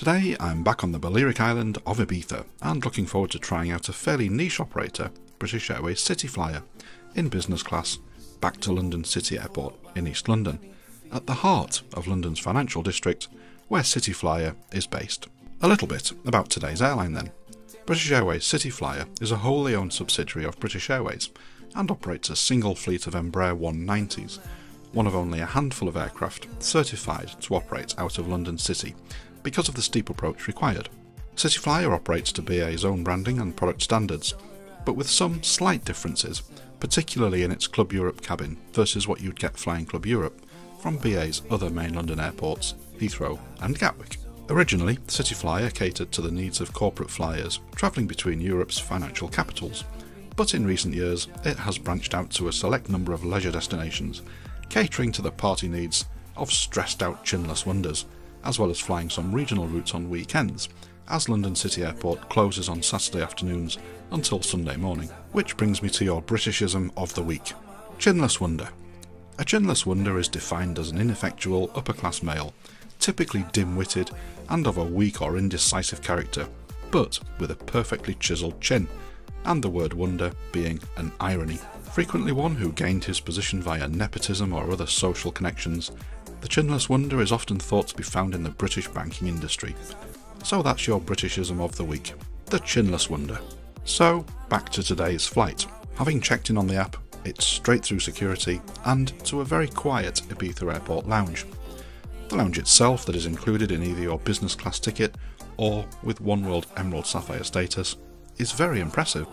Today I'm back on the Balearic island of Ibiza and looking forward to trying out a fairly niche operator, British Airways City Flyer, in business class back to London City Airport in East London, at the heart of London's financial district where City Flyer is based. A little bit about today's airline then. British Airways City Flyer is a wholly owned subsidiary of British Airways and operates a single fleet of Embraer 190s, one of only a handful of aircraft certified to operate out of London City because of the steep approach required. City Flyer operates to BA's own branding and product standards, but with some slight differences, particularly in its Club Europe cabin versus what you'd get flying Club Europe from BA's other main London airports, Heathrow and Gatwick. Originally, City Flyer catered to the needs of corporate flyers travelling between Europe's financial capitals, but in recent years it has branched out to a select number of leisure destinations, catering to the party needs of stressed out chinless wonders, as well as flying some regional routes on weekends, as London City Airport closes on Saturday afternoons until Sunday morning. Which brings me to your Britishism of the week Chinless Wonder. A chinless wonder is defined as an ineffectual upper class male typically dim witted and of a weak or indecisive character, but with a perfectly chiselled chin, and the word wonder being an irony. Frequently one who gained his position via nepotism or other social connections, the chinless wonder is often thought to be found in the British banking industry. So that's your Britishism of the week, the chinless wonder. So, back to today's flight. Having checked in on the app, it's straight through security and to a very quiet Ibiza Airport lounge. The lounge itself, that is included in either your business class ticket or with One World Emerald Sapphire status, is very impressive.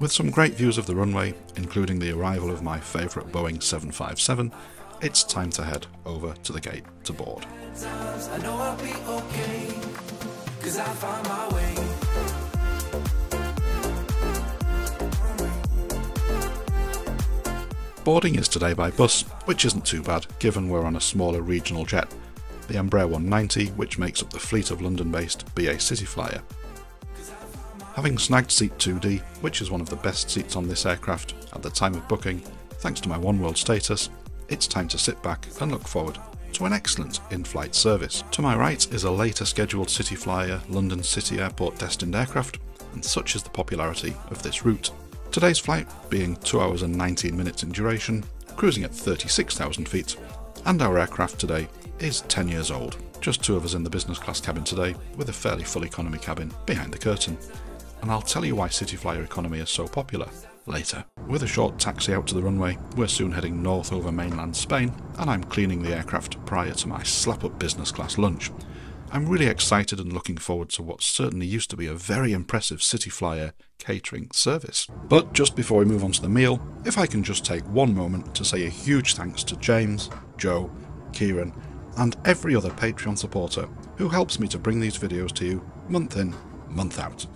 With some great views of the runway, including the arrival of my favourite Boeing 757, it's time to head over to the gate to board. Boarding is today by bus, which isn't too bad given we're on a smaller regional jet, the Embraer 190 which makes up the fleet of London-based BA City Flyer. Having snagged seat 2D, which is one of the best seats on this aircraft at the time of booking, thanks to my One World status, it's time to sit back and look forward to an excellent in-flight service. To my right is a later scheduled City Flyer London City Airport destined aircraft, and such is the popularity of this route. Today's flight being 2 hours and 19 minutes in duration, cruising at 36,000 feet, and our aircraft today is 10 years old. Just two of us in the business class cabin today, with a fairly full economy cabin behind the curtain. And I'll tell you why City Flyer economy is so popular later. With a short taxi out to the runway, we're soon heading north over mainland Spain, and I'm cleaning the aircraft prior to my slap up business class lunch. I'm really excited and looking forward to what certainly used to be a very impressive City Flyer catering service. But just before we move on to the meal, if I can just take one moment to say a huge thanks to James, Joe, Kieran, and every other Patreon supporter who helps me to bring these videos to you month in, month out.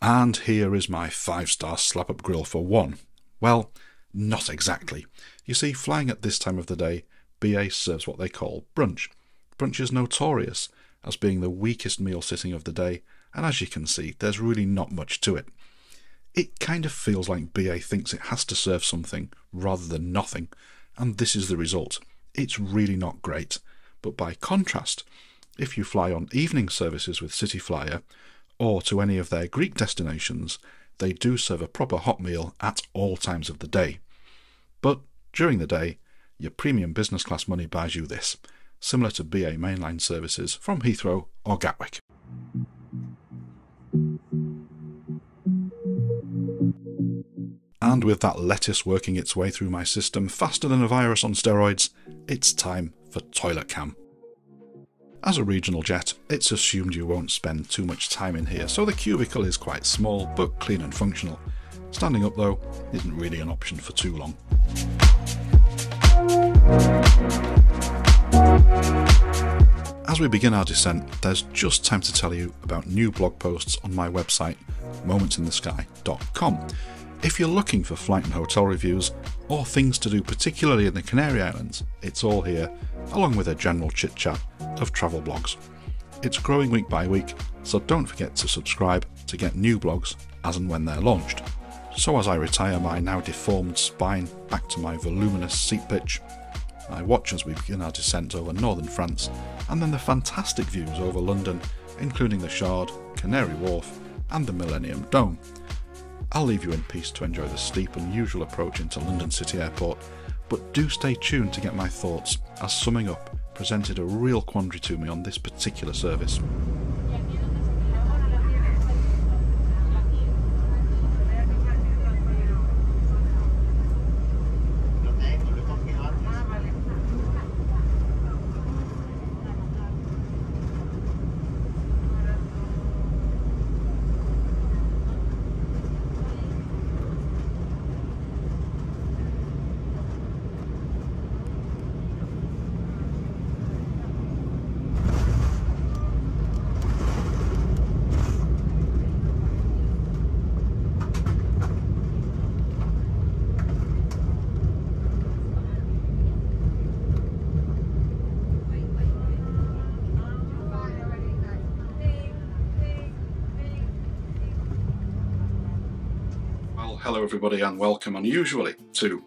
And here is my 5 star slap up grill for one. Well, not exactly. You see, flying at this time of the day, BA serves what they call brunch. Brunch is notorious as being the weakest meal sitting of the day, and as you can see, there's really not much to it. It kind of feels like BA thinks it has to serve something rather than nothing, and this is the result. It's really not great. But by contrast, if you fly on evening services with City Flyer or to any of their Greek destinations, they do serve a proper hot meal at all times of the day. But during the day, your premium business class money buys you this similar to BA mainline services from Heathrow or Gatwick. And with that lettuce working its way through my system faster than a virus on steroids, it's time for Toilet Cam. As a regional jet, it's assumed you won't spend too much time in here, so the cubicle is quite small but clean and functional. Standing up though isn't really an option for too long. As we begin our descent, there's just time to tell you about new blog posts on my website, momentsinthesky.com. If you're looking for flight and hotel reviews, or things to do particularly in the Canary Islands, it's all here, along with a general chit chat of travel blogs. It's growing week by week, so don't forget to subscribe to get new blogs as and when they're launched. So as I retire my now deformed spine back to my voluminous seat pitch, I watch as we begin our descent over northern France, and then the fantastic views over London, including the Shard, Canary Wharf, and the Millennium Dome. I'll leave you in peace to enjoy the steep, unusual approach into London City Airport, but do stay tuned to get my thoughts, as summing up presented a real quandary to me on this particular service. Hello everybody and welcome unusually to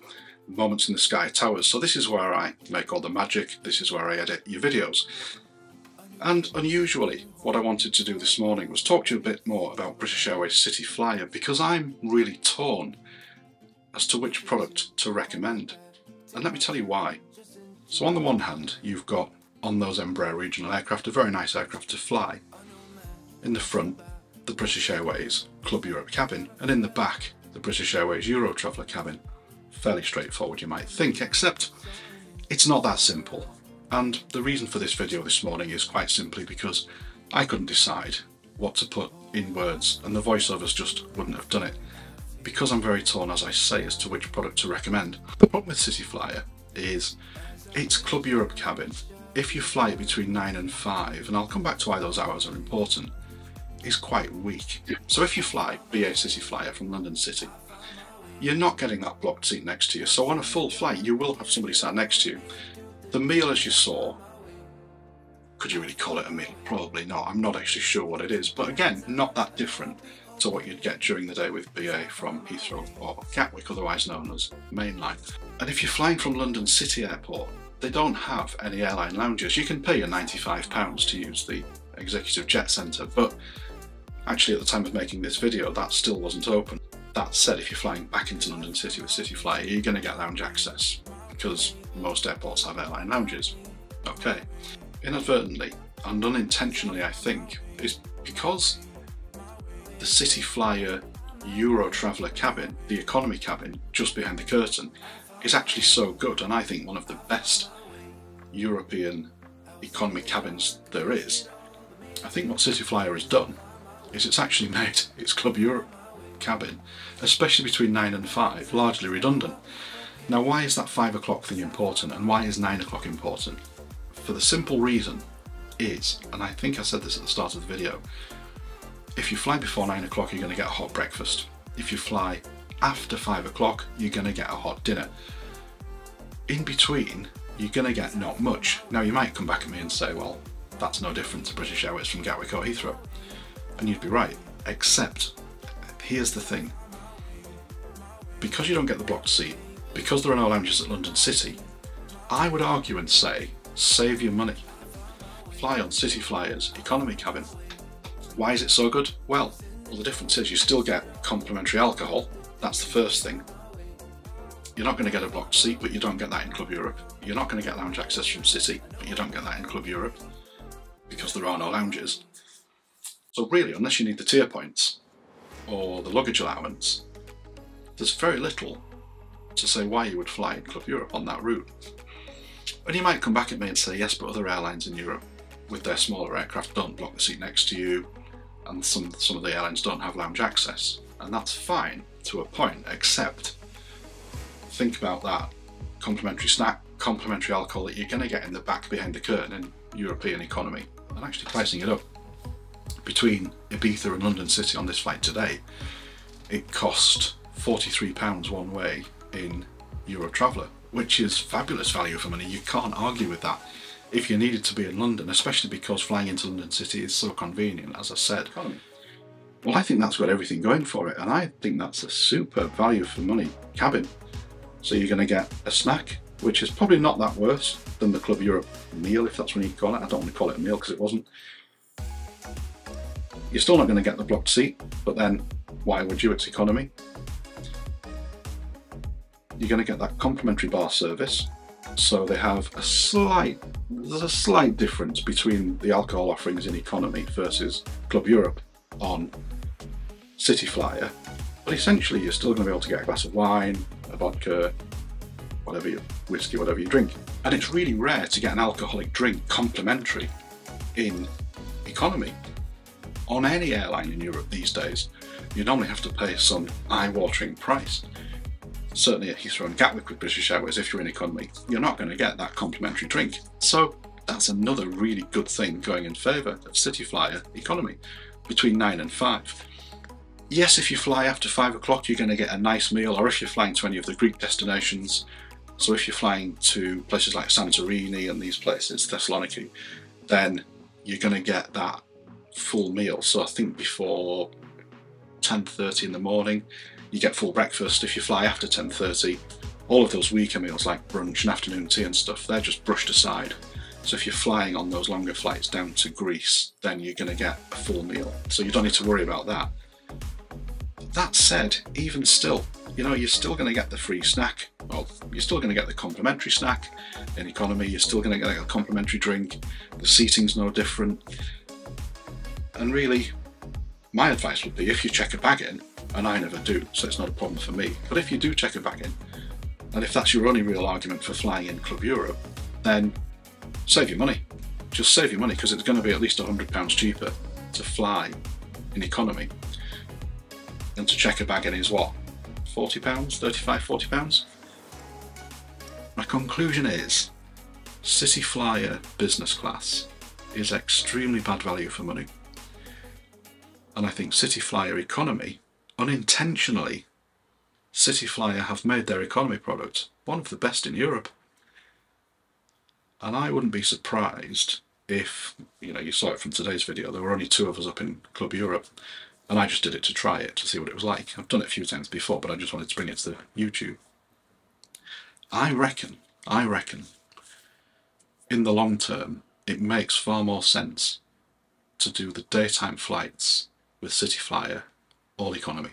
Moments in the Sky Towers. So this is where I make all the magic, this is where I edit your videos. And unusually, what I wanted to do this morning was talk to you a bit more about British Airways City Flyer because I'm really torn as to which product to recommend. And let me tell you why. So on the one hand, you've got on those Embraer regional aircraft a very nice aircraft to fly. In the front, the British Airways Club Europe cabin, and in the back, the British Airways Euro Traveller cabin. Fairly straightforward you might think, except it's not that simple. And the reason for this video this morning is quite simply because I couldn't decide what to put in words and the voiceovers just wouldn't have done it. Because I'm very torn as I say as to which product to recommend. The problem with City Flyer is it's Club Europe cabin. If you fly it between 9 and 5, and I'll come back to why those hours are important, is quite weak. So if you fly BA City Flyer from London City, you're not getting that blocked seat next to you. So on a full flight, you will have somebody sat next to you. The meal, as you saw, could you really call it a meal? Probably not. I'm not actually sure what it is. But again, not that different to what you'd get during the day with BA from Heathrow or Gatwick, otherwise known as Mainline. And if you're flying from London City Airport, they don't have any airline lounges. You can pay your £95 to use the Executive Jet Centre, but Actually, at the time of making this video, that still wasn't open. That said, if you're flying back into London City with City Flyer, you're going to get lounge access because most airports have airline lounges. Okay. Inadvertently, and unintentionally, I think, is because the City Flyer Euro Traveller cabin, the economy cabin just behind the curtain, is actually so good and I think one of the best European economy cabins there is. I think what City Flyer has done is it's actually made its Club Europe cabin, especially between 9 and 5, largely redundant. Now why is that 5 o'clock thing important and why is 9 o'clock important? For the simple reason is, and I think I said this at the start of the video, if you fly before 9 o'clock you're going to get a hot breakfast. If you fly after 5 o'clock you're going to get a hot dinner. In between you're going to get not much. Now you might come back at me and say, well, that's no different to British Airways from Gatwick or Heathrow and you'd be right. Except, here's the thing. Because you don't get the blocked seat, because there are no lounges at London City, I would argue and say, save your money. Fly on City Flyers economy cabin. Why is it so good? Well, well the difference is you still get complimentary alcohol, that's the first thing. You're not going to get a blocked seat, but you don't get that in Club Europe. You're not going to get lounge access from City, but you don't get that in Club Europe because there are no lounges. So really, unless you need the tier points or the luggage allowance, there's very little to say why you would fly Club Europe on that route. And you might come back at me and say, yes, but other airlines in Europe with their smaller aircraft don't block the seat next to you, and some, some of the airlines don't have lounge access. And that's fine to a point, except think about that complimentary snack, complimentary alcohol that you're going to get in the back behind the curtain in European economy, and actually pricing it up between Ibiza and London City on this flight today, it cost £43 one way in Euro Traveller, which is fabulous value for money. You can't argue with that if you needed to be in London, especially because flying into London City is so convenient, as I said. Well, I think that's got everything going for it, and I think that's a super value for money cabin. So you're going to get a snack, which is probably not that worse than the Club Europe meal, if that's what you call it. I don't want to call it a meal because it wasn't. You're still not going to get the blocked seat, but then why would you? It's economy. You're going to get that complimentary bar service. So they have a slight, there's a slight difference between the alcohol offerings in economy versus Club Europe on City Flyer. But essentially you're still going to be able to get a glass of wine, a vodka, whatever you, whiskey, whatever you drink. And it's really rare to get an alcoholic drink complimentary in economy on any airline in Europe these days, you normally have to pay some eye-watering price. Certainly at Heathrow and Gatwick with British Airways, if you're in economy, you're not going to get that complimentary drink. So that's another really good thing going in favour of City Flyer economy between 9 and 5. Yes, if you fly after 5 o'clock, you're going to get a nice meal, or if you're flying to any of the Greek destinations, so if you're flying to places like Santorini and these places, Thessaloniki, then you're going to get that full meal. So I think before 10.30 in the morning, you get full breakfast. If you fly after 10.30, all of those weaker meals like brunch and afternoon tea and stuff, they're just brushed aside. So if you're flying on those longer flights down to Greece, then you're going to get a full meal. So you don't need to worry about that. That said, even still, you know, you're still going to get the free snack. Well, you're still going to get the complimentary snack in economy. You're still going to get a complimentary drink. The seating's no different. And really, my advice would be if you check a bag in, and I never do, so it's not a problem for me, but if you do check a bag in, and if that's your only real argument for flying in Club Europe, then save your money. Just save your money because it's going to be at least £100 cheaper to fly in economy than to check a bag in is what? £40, £35, £40? My conclusion is City Flyer business class is extremely bad value for money and I think City Flyer Economy, unintentionally, City Flyer have made their economy product one of the best in Europe. And I wouldn't be surprised if, you know, you saw it from today's video, there were only two of us up in Club Europe, and I just did it to try it, to see what it was like. I've done it a few times before, but I just wanted to bring it to YouTube. I reckon, I reckon, in the long term, it makes far more sense to do the daytime flights with City Flyer, all economy.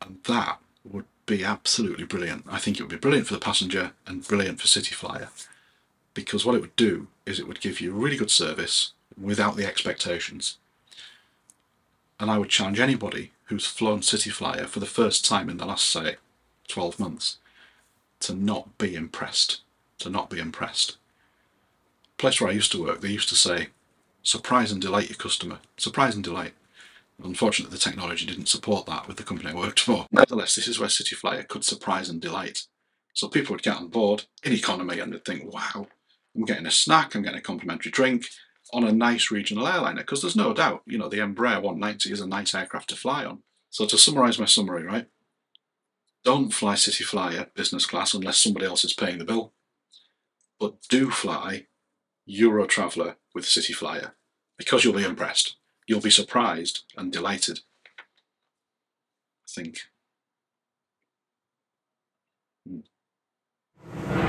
And that would be absolutely brilliant. I think it would be brilliant for the passenger and brilliant for City Flyer because what it would do is it would give you really good service without the expectations. And I would challenge anybody who's flown City Flyer for the first time in the last, say, 12 months to not be impressed. To not be impressed. place where I used to work, they used to say, surprise and delight your customer. Surprise and delight. Unfortunately, the technology didn't support that with the company I worked for. Nevertheless, this is where City Flyer could surprise and delight. So people would get on board in economy and they'd think, wow, I'm getting a snack, I'm getting a complimentary drink on a nice regional airliner. Because there's no doubt, you know, the Embraer 190 is a nice aircraft to fly on. So to summarise my summary, right? Don't fly City Flyer business class unless somebody else is paying the bill. But do fly Euro Traveller with City Flyer because you'll be impressed. You'll be surprised and delighted. I think. Hmm.